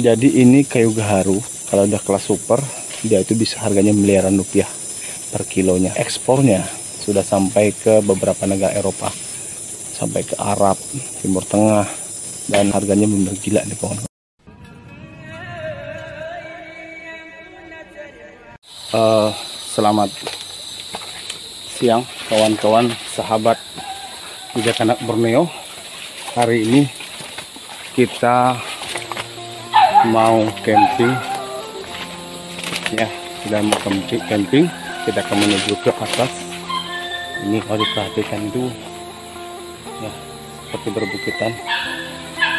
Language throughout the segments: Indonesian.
Jadi ini kayu gaharu, kalau udah kelas super, dia itu bisa harganya miliaran rupiah per kilonya. Ekspornya sudah sampai ke beberapa negara Eropa, sampai ke Arab, Timur Tengah, dan harganya benar gila nih kawan. Uh, selamat siang kawan-kawan sahabat Bijak Anak Borneo hari ini kita mau camping? Ya sudah mau camping, camping. Kita akan menuju ke atas. Ini kalau diperhatikan itu. Ya seperti berbukitan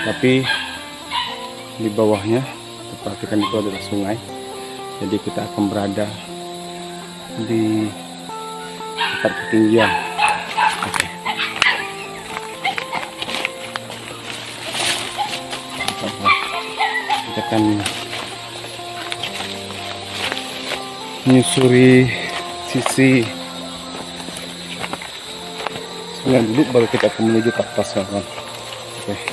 tapi di bawahnya diperhatikan itu adalah sungai. Jadi kita akan berada di tempat ketinggian akan menyusuri sisi sungai dulu baru kita akan menuju ke atas kawan oke. Oh,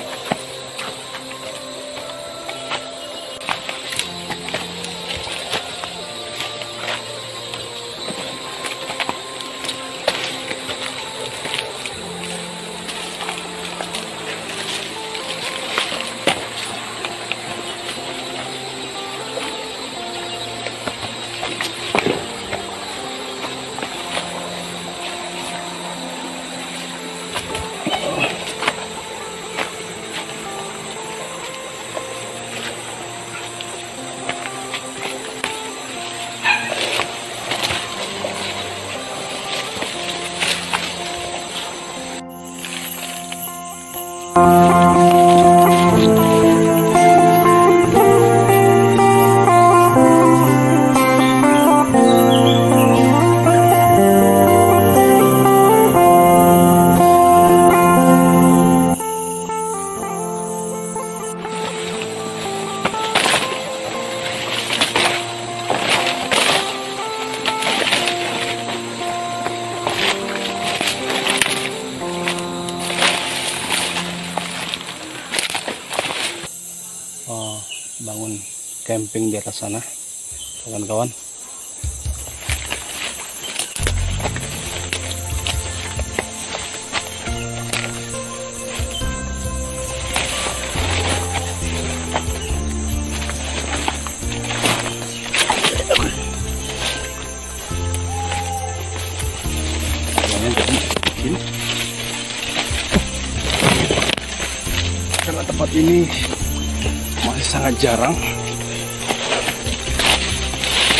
jarang.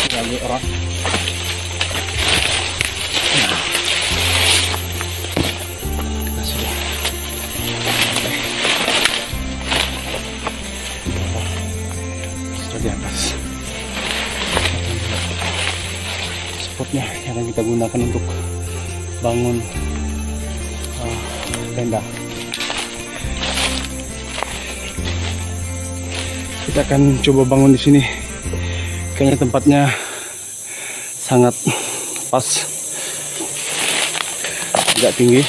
Sekali orang. Nah, sudah. Di atas. Spotnya yang kita gunakan untuk bangun uh, tenda kita akan coba bangun di sini. Kayaknya tempatnya sangat pas. Agak tinggi.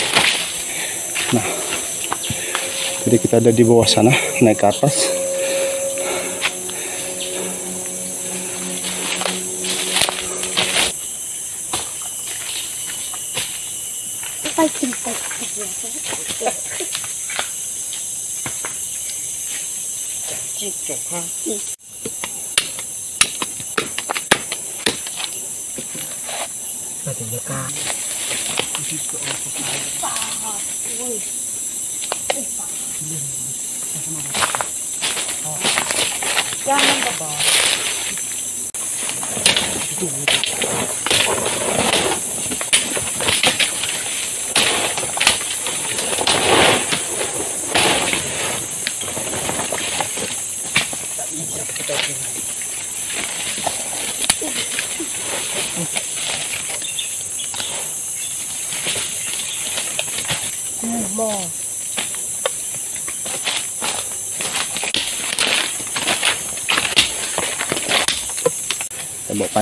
Nah jadi kita ada di bawah sana naik ke atas 짠한 거 봐.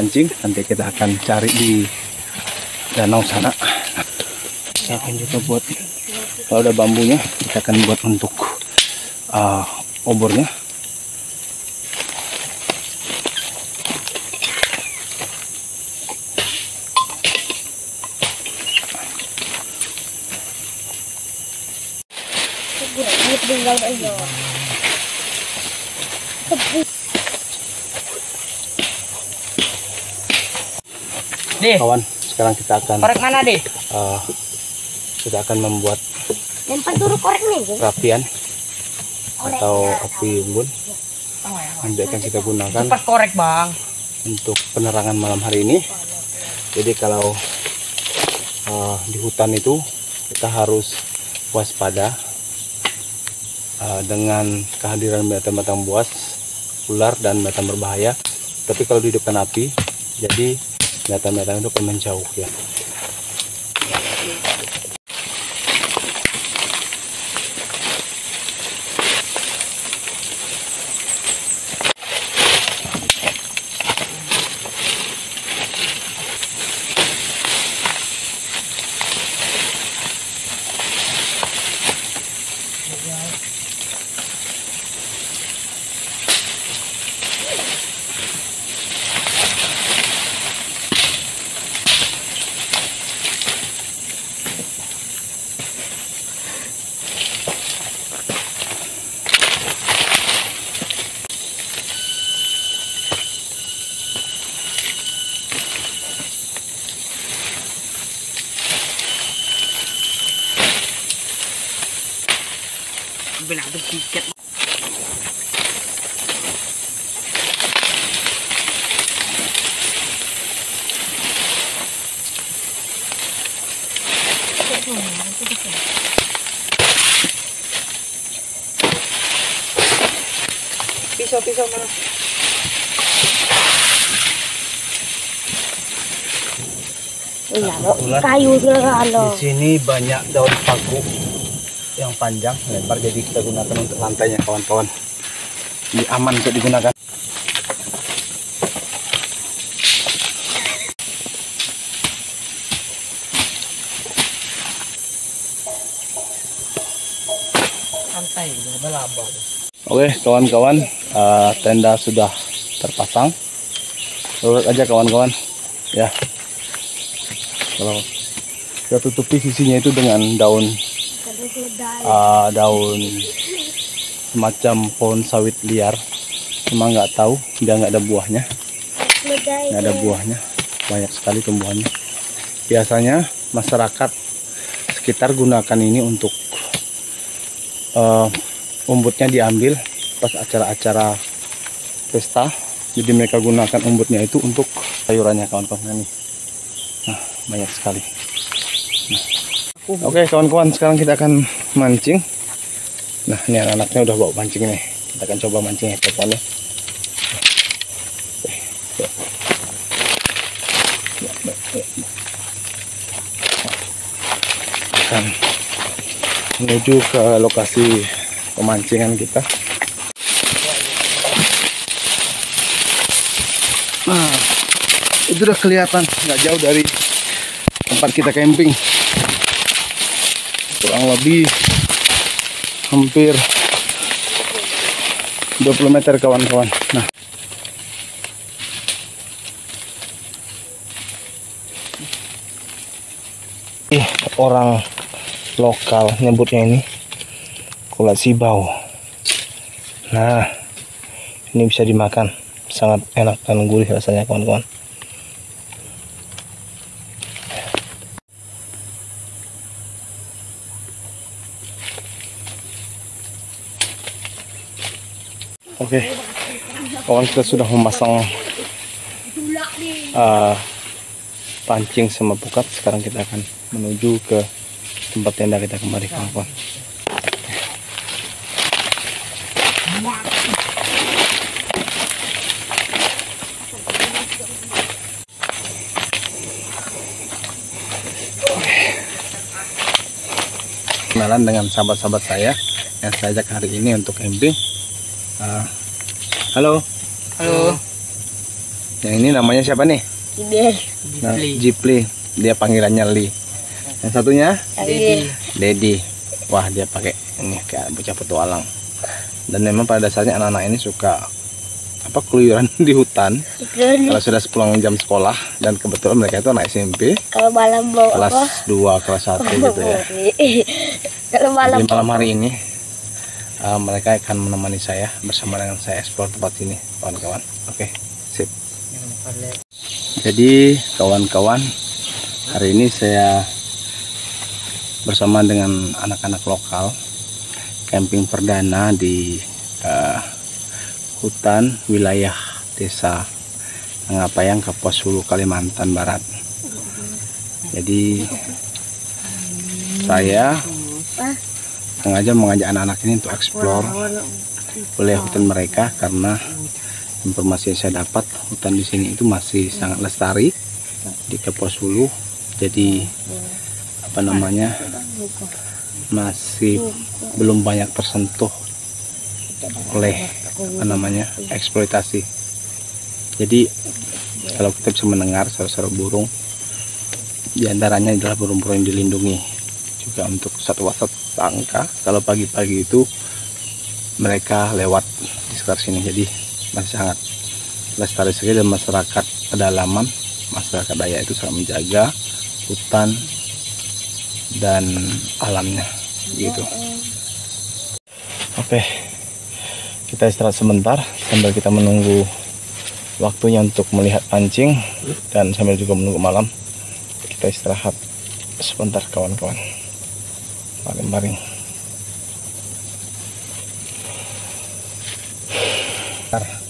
Pancing nanti kita akan cari di danau sana. Kita akan juga buat kalau ada bambunya kita akan buat untuk uh, obornya Deh, kawan sekarang kita akan korek mana deh? eh, kita akan membuat rapian atau api unggun nanti akan kita gunakan Cepat korek bang. untuk penerangan malam hari ini. Jadi kalau eh, di hutan itu kita harus waspada eh, dengan kehadiran binatang-binatang buas ular dan binatang berbahaya. Tapi kalau dihidupkan api jadi binatang-binatang itu akan menjauh ya Lo. Kayu. Di sini banyak daun paku yang panjang lebar jadi kita gunakan untuk lantainya kawan-kawan. Ini aman untuk digunakan. Oke kawan-kawan, eh, tenda sudah terpasang. Urut aja kawan-kawan, ya. Kalau kita tutupi sisinya itu dengan daun eh, daun semacam pohon sawit liar. Cuma nggak tahu, dia nggak ada buahnya, nggak ada buahnya, banyak sekali tumbuhannya. Biasanya masyarakat sekitar gunakan ini untuk eh, umbutnya diambil pas acara-acara pesta. Jadi mereka gunakan umbutnya itu untuk sayurannya kawan-kawan. Nah, nih banyak sekali Nah. oke kawan-kawan sekarang kita akan mancing nah ini anak-anaknya udah bawa mancing nih kita akan coba mancing ya akan menuju ke lokasi pemancingan kita. Nah, itu udah kelihatan nggak jauh dari tempat kita camping. Kurang lebih hampir 20 meter kawan-kawan. Nah, Ih, orang lokal nyebutnya ini kulat sibau. Nah, ini bisa dimakan. Sangat enak dan gurih rasanya kawan-kawan. Oke, kawan kita sudah memasang uh, pancing sama pukat. Sekarang kita akan menuju ke tempat tenda kita kembali kawan-kawan. kenalan dengan sahabat-sahabat saya yang saya ajak hari ini untuk camping. Ah, halo, Halo. yang ini namanya siapa nih? Ibel. Nah, Jipli. Dia panggilannya Li. Yang satunya Ibel. Dedi. Wah, dia pakai ini kayak bocah petualang. Dan memang pada dasarnya anak-anak ini suka apa keluyuran di hutan kalau sudah sepulang jam sekolah dan kebetulan mereka itu anak SMP Kalau malam bawa kelas apa? 2 kelas 1 gitu ya Kalau malam Jadi malam hari ini uh, mereka akan menemani saya bersama dengan saya explore tempat ini kawan-kawan. Oke sip. Yang paling jadi kawan-kawan hari ini saya bersama dengan anak-anak lokal camping perdana di uh, hutan wilayah desa Ngapayang Kapuas Hulu Kalimantan Barat. Jadi saya sengaja mengajak anak-anak ini untuk explore wilayah hutan mereka karena informasi yang saya dapat hutan di sini itu masih sangat lestari. Di Kapuas Hulu jadi apa namanya masih belum banyak tersentuh oleh apa namanya eksploitasi. Jadi kalau kita bisa mendengar suara-suara burung di antaranya adalah burung-burung yang dilindungi juga untuk satwa-satwa angka kalau pagi-pagi itu mereka lewat di sekitar sini. Jadi masih sangat lestari sekali dan masyarakat pedalaman masyarakat Dayak itu sangat menjaga hutan dan alamnya. Gitu. Oke kita istirahat sebentar sambil kita menunggu waktunya untuk melihat pancing dan sambil juga menunggu malam. Kita istirahat sebentar kawan-kawan baring-baring Bentar.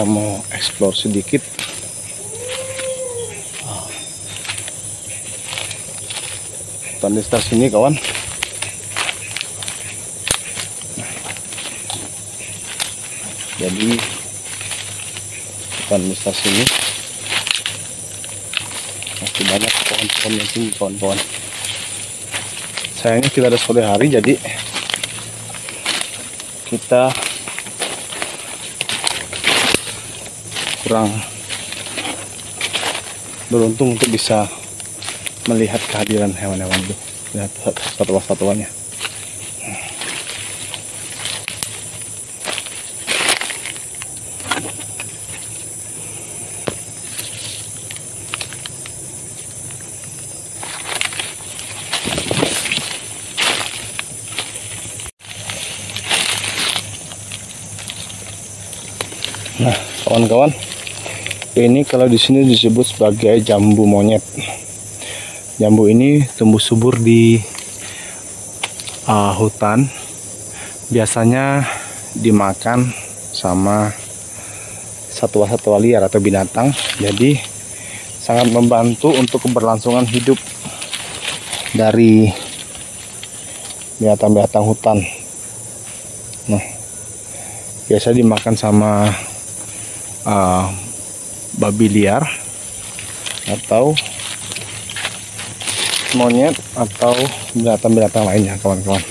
Saya mau explore sedikit. Hutan di sini kawan. Jadi hutan di sini masih banyak pohon-pohon yang tinggi kawan-kawan. Sayangnya kita ada sore hari jadi kita kurang beruntung untuk bisa melihat kehadiran hewan-hewan itu. Lihat satwa-satwanya. Nah, kawan-kawan, ini kalau di sini disebut sebagai jambu monyet. Jambu ini tumbuh subur di uh, hutan. Biasanya dimakan sama satwa-satwa liar atau binatang. Jadi sangat membantu untuk keberlangsungan hidup dari binatang-binatang hutan. Nah, biasa dimakan sama uh, babi liar atau monyet atau binatang-binatang lainnya kawan-kawan.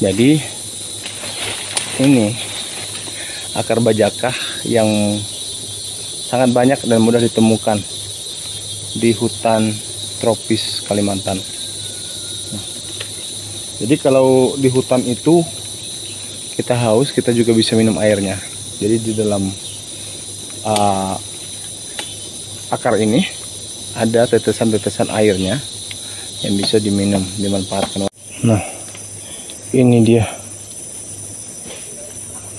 Jadi ini akar bajakah yang sangat banyak dan mudah ditemukan di hutan tropis Kalimantan. Jadi kalau di hutan itu kita haus kita juga bisa minum airnya. Jadi di dalam uh, akar ini ada tetesan-tetesan airnya yang bisa diminum dimanfaatkan. Nah ini dia.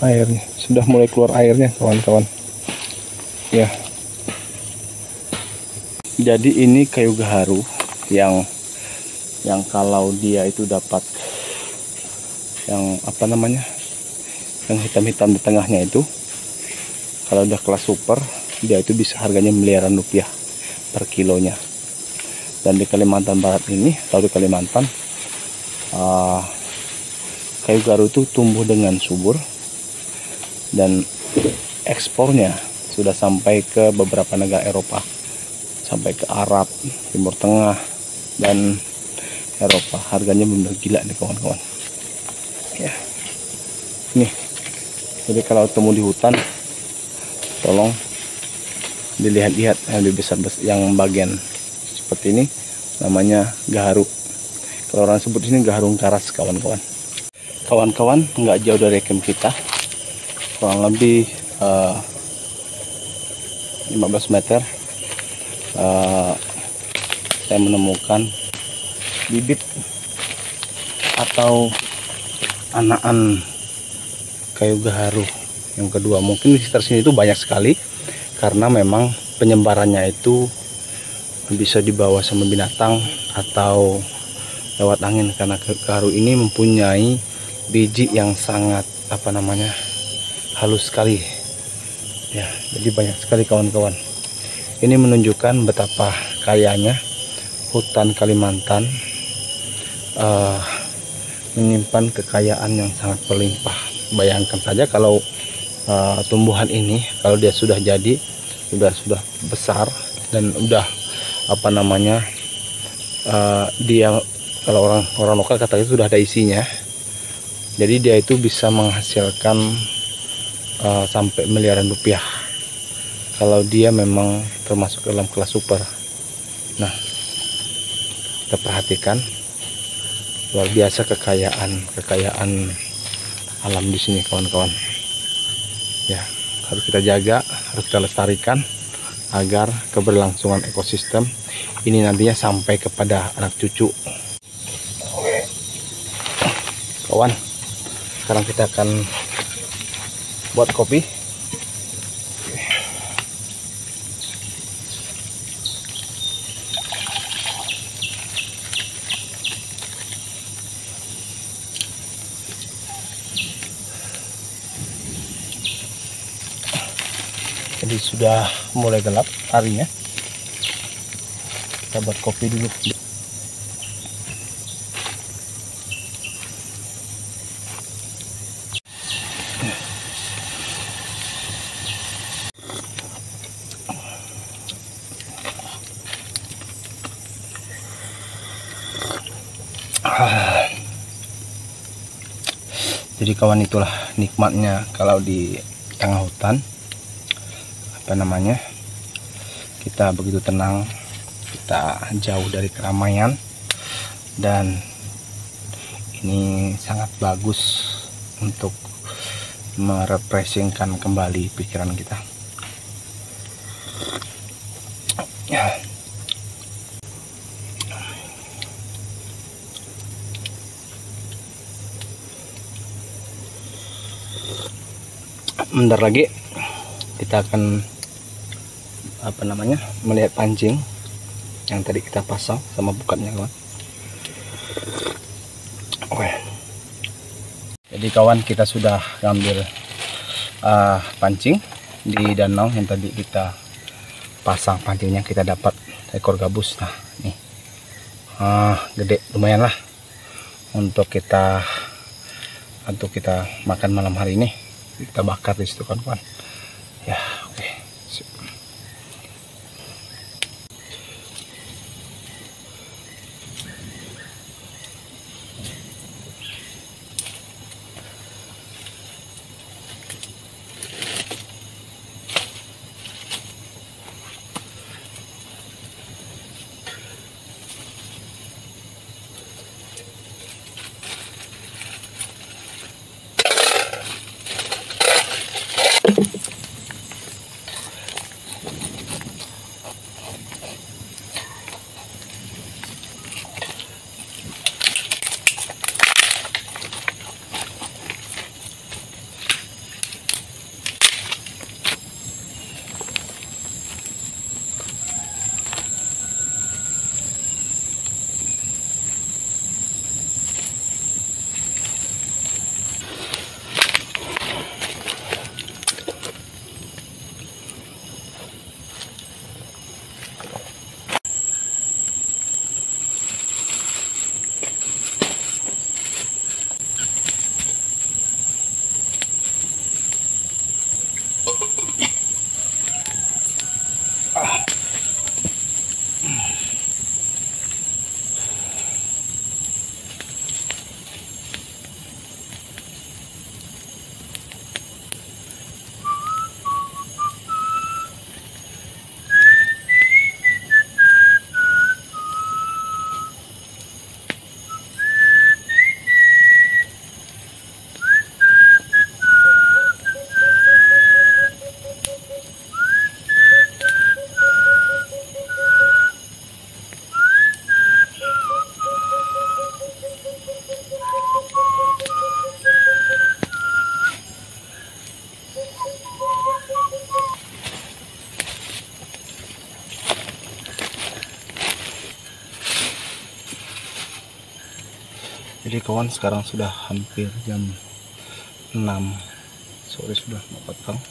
Airnya. Sudah mulai keluar airnya kawan-kawan. Ya. Jadi ini kayu gaharu yang yang kalau dia itu dapat yang apa namanya? Yang hitam-hitam di tengahnya itu kalau udah kelas super dia itu bisa harganya miliaran rupiah per kilonya. Dan di Kalimantan Barat ini atau di Kalimantan uh, kayu garu itu tumbuh dengan subur dan ekspornya sudah sampai ke beberapa negara Eropa sampai ke Arab Timur Tengah dan Eropa. Harganya benar gila nih kawan-kawan. Ya. Nih jadi kalau temu di hutan tolong dilihat-lihat yang lebih besar yang bagian seperti ini. Namanya gaharu. Kalau orang sebut ini gaharung karas kawan-kawan. Kawan-kawan nggak jauh dari camp kita. Kurang lebih eh, 15 meter. Eh, saya menemukan bibit atau anakan kayu gaharu yang kedua mungkin di sekitar sini itu banyak sekali karena memang penyebarannya itu bisa dibawa sama binatang atau lewat angin karena gaharu ini mempunyai biji yang sangat apa namanya halus sekali. Ya jadi banyak sekali kawan-kawan. Ini menunjukkan betapa kayanya hutan Kalimantan eh, menyimpan kekayaan yang sangat berlimpah bayangkan saja kalau eh, tumbuhan ini kalau dia sudah jadi sudah sudah besar dan udah apa namanya eh, dia kalau orang orang lokal katanya sudah ada isinya jadi dia itu bisa menghasilkan eh, sampai miliaran rupiah. Kalau dia memang termasuk dalam kelas super. Nah kita perhatikan luar biasa kekayaan kekayaan alam di sini kawan-kawan ya harus kita jaga harus kita lestarikan agar keberlangsungan ekosistem ini nantinya sampai kepada anak cucu. Kawan sekarang kita akan buat kopi jadi sudah mulai gelap harinya. Kita buat kopi dulu. Jadi kawan itulah nikmatnya kalau di tengah hutan apa namanya kita begitu tenang kita jauh dari keramaian dan ini sangat bagus untuk merefreshingkan kembali pikiran kita. Bentar lagi kita akan apa namanya melihat pancing yang tadi kita pasang sama bukatnya kawan. Oke. Jadi kawan kita sudah ngambil ah, pancing di danau yang tadi kita pasang. Pancingnya kita dapat ekor gabus. Nah nih. Ah, gede. Lumayan lah untuk kita untuk kita makan malam hari ini. Kita bakar di situ kawan-kawan. ya Jadi kawan sekarang sudah hampir jam 6 sore sudah mau petang.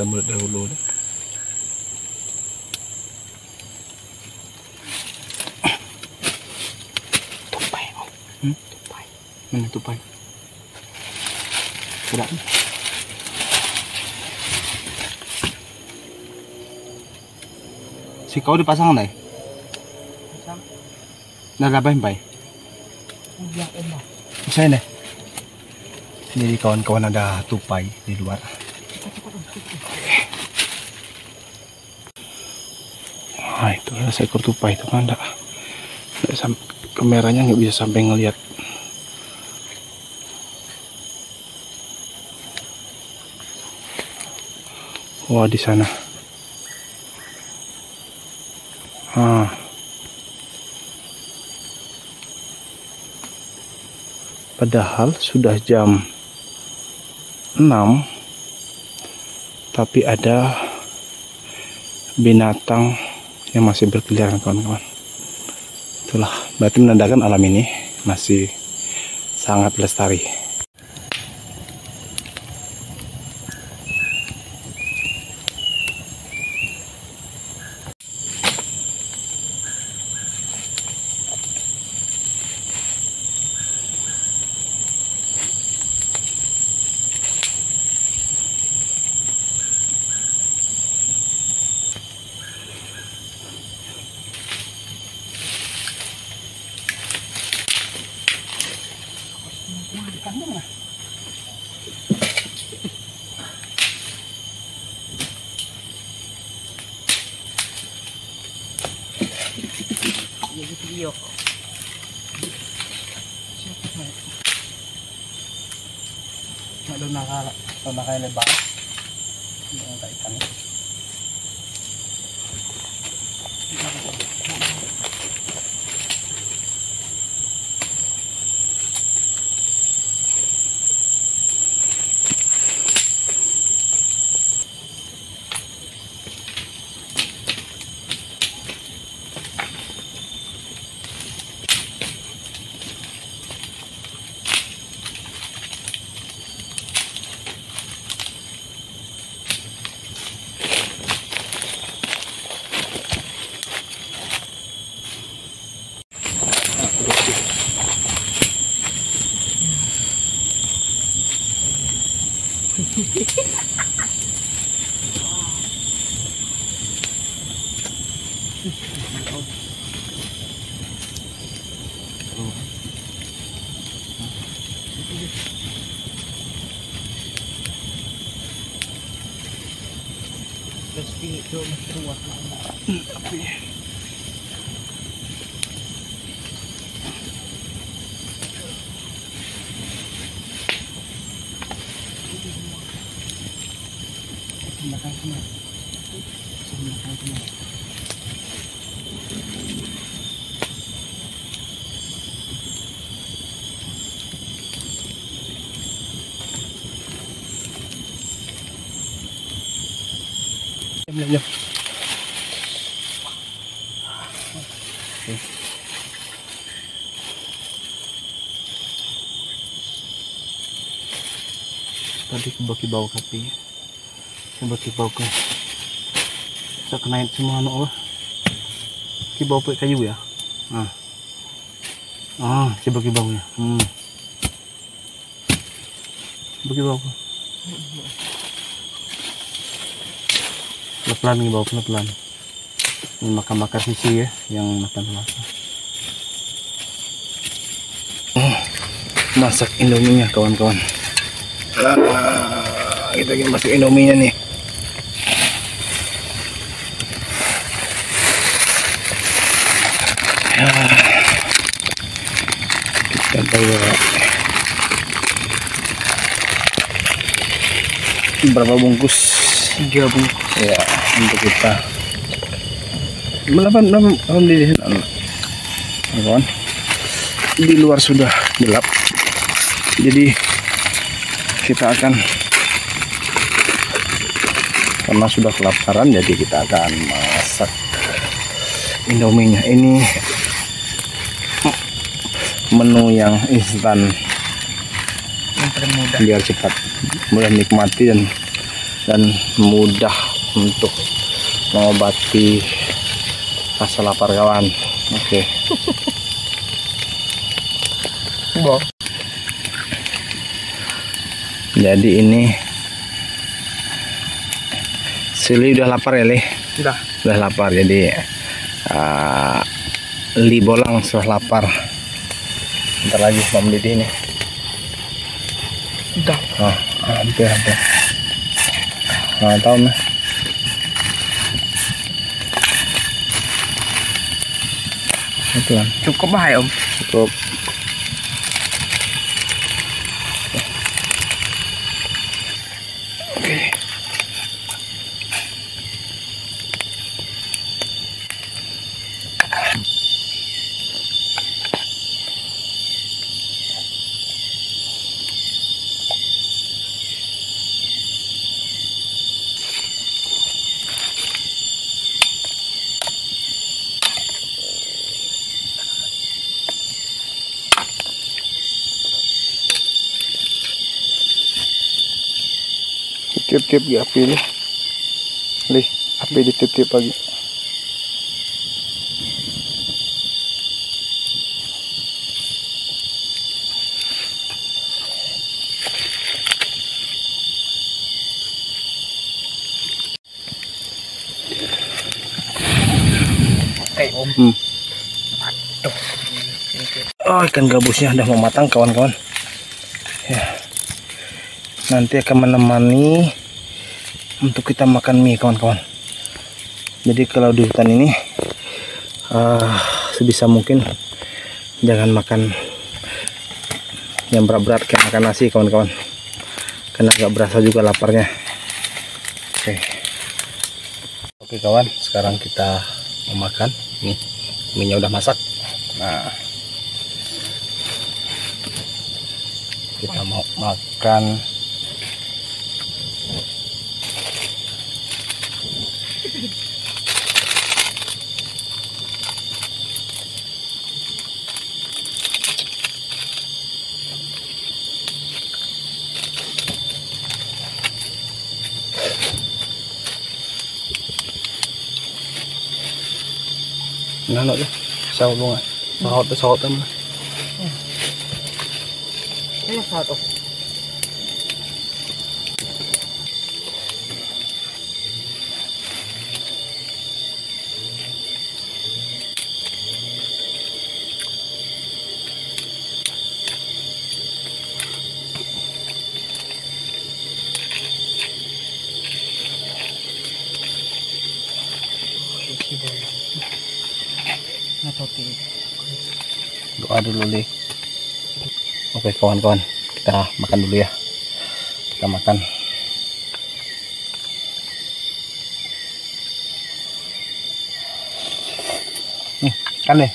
Ada sila mulut dahulu deh. Tupai, oh. Hmm? Tupai. Mana tupai? Sudah. Si kau dipasang deh. Pasang. Nagabahin pa eh. Udah, Oma. Saya deh. Jadi kawan-kawan ada tupai di luar. Nah itu ada seekor tupai itu kan enggak, enggak kameranya nggak bisa sampai ngelihat. Wah di sana. Ah. Padahal sudah jam 6 tapi ada binatang yang masih berkeliaran kawan-kawan. Itulah berarti menandakan alam ini masih sangat lestari Lalo na kala. So, nakailabas. That's been filmed for what? Kibau-kibau kapi. Kibau-kibau ke. Sa kenain semua ano oh. Kibau pa kayu ya. Ah. Ah, kibau-kibau ya. Hmm. Kibau-kibau ko. Pelan-pelan nih bawa pelan-pelan. Ini makan-makan sisi ya yang makan makan. Oh, masak indominya kawan-kawan. Kita lagi masak indominya nih. Ah. Kita bawa berapa bungkus Tiga bungkus. ya untuk kita berapa berapa di kawan di luar sudah gelap jadi kita akan karena sudah kelaparan jadi kita akan masak indominya ini. Menu yang instan. Yang biar cepat mudah nikmati dan dan mudah untuk mengobati rasa lapar kawan. Oke. Bo. jadi ini Sili udah lapar ya Li? Udah. udah lapar jadi uh, Li bolang sudah lapar. Bentar lagi Mam Didi ini. Udah. oh, hampir hampir. Nah, tahu mah Cukup bahaya om. cukup tiup-tiup di api nih lih api ditiup-tiup lagi om. hmm. Aduh. oh ikan gabusnya udah mau matang kawan-kawan ya nanti akan menemani untuk kita makan mie kawan-kawan. Jadi kalau di hutan ini eh, sebisa mungkin jangan makan yang berat-berat kayak makan nasi kawan-kawan. Karena nggak berasa juga laparnya. Oke. Oke kawan. Sekarang kita mau makan. Mie udah masak. Nah. Kita mau makan nó nữa sâu luôn rồi sọt sọt lắm. Sọt kawan-kawan. Kita makan dulu ya. Kita makan. Nih kan deh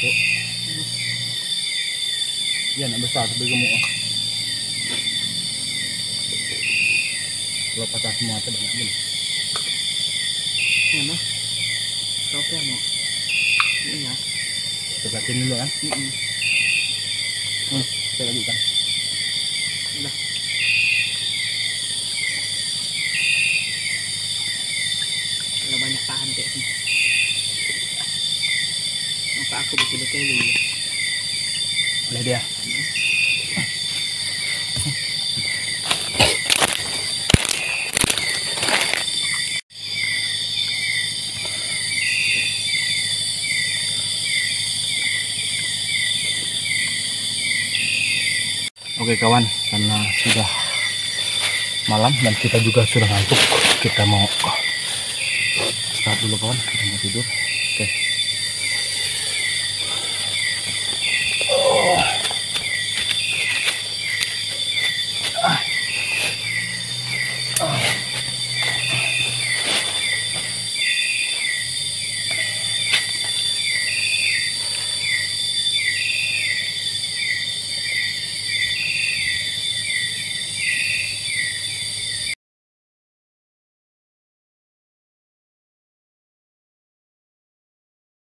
lagi kan nggak besok ya nak besar tapi gemuk kalau patah semua ada banyak beli Ano? Okay mo. Iya. sebatin dulu kan Mm hmm, saya lagi kan Wala banyak pahanti. Ang pa ako betul-betul yun. boleh dia Oke kawan, karena sudah malam dan kita juga sudah ngantuk, kita mau start dulu kawan, kita mau tidur. Oke.